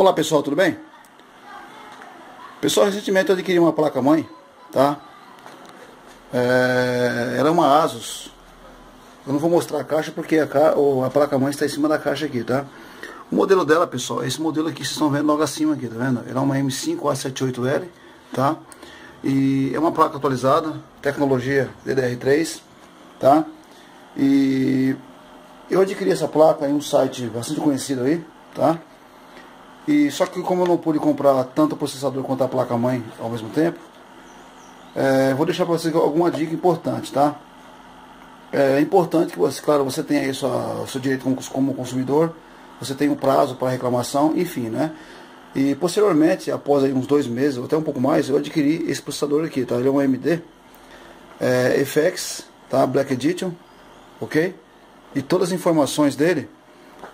Olá pessoal, tudo bem? Pessoal, recentemente eu adquiri uma placa-mãe, tá? É, ela é uma Asus. Eu não vou mostrar a caixa porque a, ca... a placa-mãe está em cima da caixa aqui, tá? O modelo dela, pessoal, é esse modelo aqui, vocês estão vendo logo acima aqui, tá vendo? Ela é uma M5A78L, tá? E é uma placa atualizada, tecnologia DDR3, tá? E eu adquiri essa placa em um site bastante conhecido aí, tá? E só que como eu não pude comprar tanto o processador quanto a placa-mãe ao mesmo tempo, é, vou deixar para vocês alguma dica importante, tá? É importante que você, claro, você tenha isso, seu direito como, como consumidor, você tem um prazo para reclamação, enfim, né? E posteriormente, após aí uns dois meses, ou até um pouco mais, eu adquiri esse processador aqui, tá? Ele é um AMD é, FX, tá? Black Edition, ok? E todas as informações dele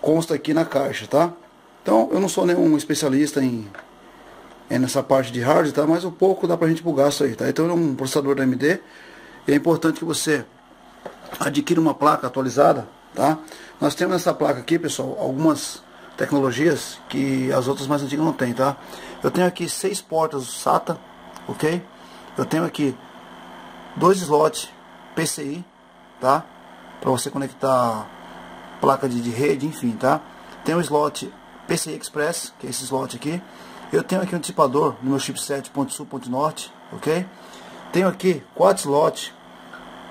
constam aqui na caixa, tá? Então, eu não sou nenhum especialista em, em nessa parte de hardware, tá? Mas um pouco dá pra gente bugar isso aí, tá? Então, é um processador da AMD e é importante que você adquira uma placa atualizada, tá? Nós temos nessa placa aqui, pessoal, algumas tecnologias que as outras mais antigas não tem, tá? Eu tenho aqui seis portas SATA, ok? Eu tenho aqui dois slots PCI, tá? Para você conectar placa de, de rede, enfim, tá? Tem um slot PCI Express, que é esse slot aqui. Eu tenho aqui um dissipador no meu chipset sul, norte, ok? Tenho aqui quatro slots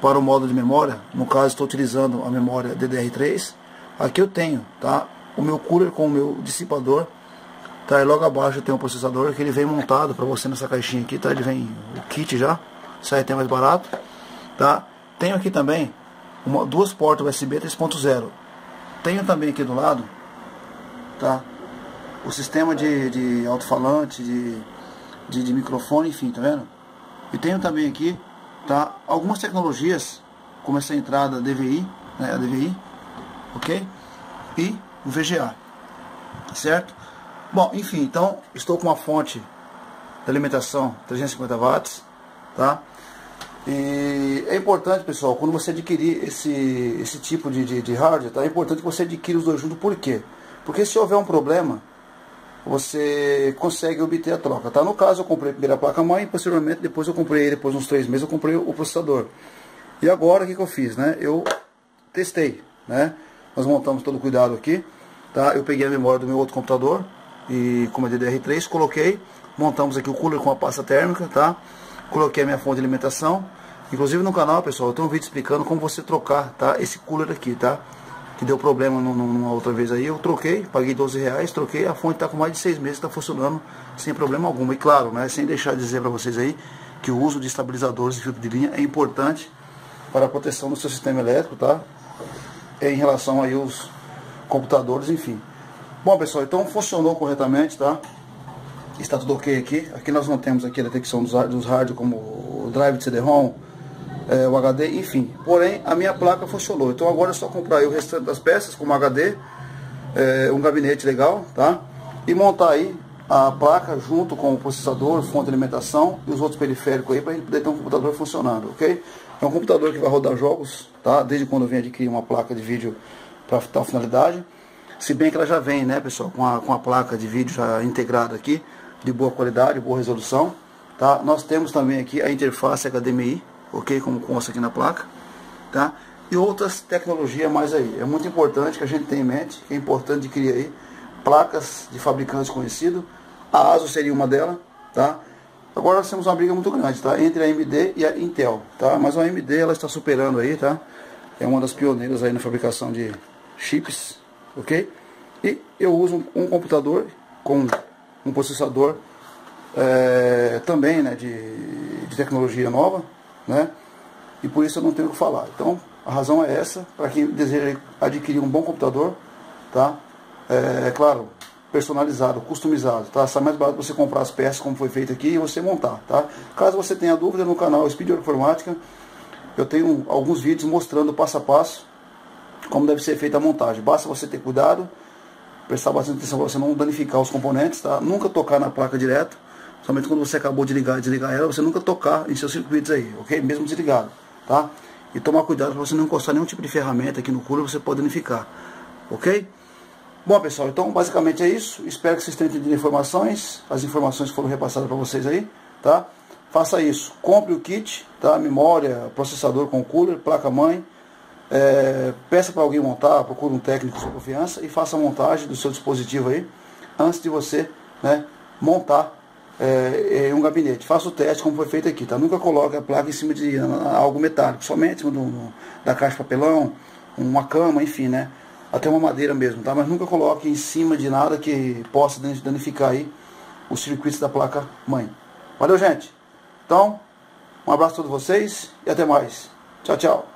para o modo de memória. No caso, estou utilizando a memória DDR3. Aqui eu tenho, tá? O meu cooler com o meu dissipador. Tá? E logo abaixo eu tenho um processador que ele vem montado para você nessa caixinha aqui, tá? Ele vem o kit já. Sai até mais barato, tá? Tenho aqui também uma, duas portas USB 3.0. Tenho também aqui do lado tá? O sistema de, de alto-falante, de, de, de, microfone, enfim, tá vendo? E tenho também aqui, tá? Algumas tecnologias, como essa entrada DVI, né? A DVI, ok? E o VGA, certo? Bom, enfim, então estou com uma fonte de alimentação 350 watts, tá? E é importante, pessoal, quando você adquirir esse, esse tipo de, de, de hardware, tá? é importante que você adquira os dois juntos, por quê? Porque se houver um problema, você consegue obter a troca. Tá? No caso, eu comprei a primeira placa-mãe, posteriormente, depois eu comprei, depois de uns três meses, eu comprei o processador. E agora, o que, que eu fiz? Né? Eu testei. Né? Nós montamos todo o cuidado aqui. Tá? Eu peguei a memória do meu outro computador, e como é DDR3, coloquei, montamos aqui o cooler com a pasta térmica, tá? Coloquei a minha fonte de alimentação. Inclusive no canal, pessoal, eu tenho um vídeo explicando como você trocar, tá? Esse cooler aqui, tá? Que deu problema numa outra vez aí, eu troquei, paguei 12 reais, troquei, a fonte está com mais de seis meses, está funcionando sem problema algum. E claro, né, sem deixar de dizer para vocês aí que o uso de estabilizadores de filtro de linha é importante para a proteção do seu sistema elétrico, tá? É em relação aí aos computadores, enfim. Bom pessoal, então funcionou corretamente, tá? Está tudo ok aqui. Aqui nós não temos aqui a detecção dos, dos hardware como o drive de CD-ROM, é, o HD, enfim. Porém, a minha placa funcionou. Então agora é só comprar o restante das peças, como HD, é, um gabinete legal, tá? E montar aí a placa junto com o processador, fonte de alimentação e os outros periféricos aí para gente poder ter um computador funcionando, ok? É um computador que vai rodar jogos, tá? Desde quando eu vim adquirir uma placa de vídeo para tal finalidade. Se bem que ela já vem, né, pessoal, com a, com a placa de vídeo já integrada aqui, de boa qualidade, boa resolução, tá? Nós temos também aqui a interface HDMI, ok? Como consta aqui na placa, tá? E outras tecnologias mais aí. É muito importante que a gente tenha em mente, que é importante adquirir aí placas de fabricantes conhecidos. A ASUS seria uma delas, tá? Agora nós temos uma briga muito grande, tá? Entre a AMD e a Intel, tá? Mas a AMD ela está superando aí, tá? É uma das pioneiras aí na fabricação de chips, ok? E eu uso um, computador com um processador é, também, né? De, de tecnologia nova, né? E por isso eu não tenho o que falar. Então, a razão é essa, para quem deseja adquirir um bom computador, tá? É, é claro, personalizado, customizado, tá? Sai mais barato você comprar as peças como foi feito aqui e você montar, tá? Caso você tenha dúvida no canal Speed Informática, eu tenho alguns vídeos mostrando passo a passo como deve ser feita a montagem. Basta você ter cuidado, prestar bastante atenção para você não danificar os componentes, tá? Nunca tocar na placa direto, Somente quando você acabou de ligar, desligar ela, você nunca tocar em seus circuitos aí, ok? Mesmo desligado, tá? E tomar cuidado para você não encostar nenhum tipo de ferramenta aqui no cooler, você pode danificar, ok? Bom, pessoal, então basicamente é isso. Espero que vocês tenham entendido informações, as informações foram repassadas para vocês aí, tá? Faça isso. Compre o kit, tá? Memória, processador com cooler, placa-mãe. É, peça para alguém montar, procure um técnico de sua confiança e faça a montagem do seu dispositivo aí antes de você né, montar é, um gabinete. Faça o teste como foi feito aqui, tá? Nunca coloque a placa em cima de algo metálico, somente em cima do, da caixa de papelão, uma cama, enfim, né? até uma madeira mesmo, tá? Mas nunca coloque em cima de nada que possa danificar aí os circuitos da placa mãe. Valeu, gente? Então, um abraço a todos vocês e até mais. Tchau, tchau.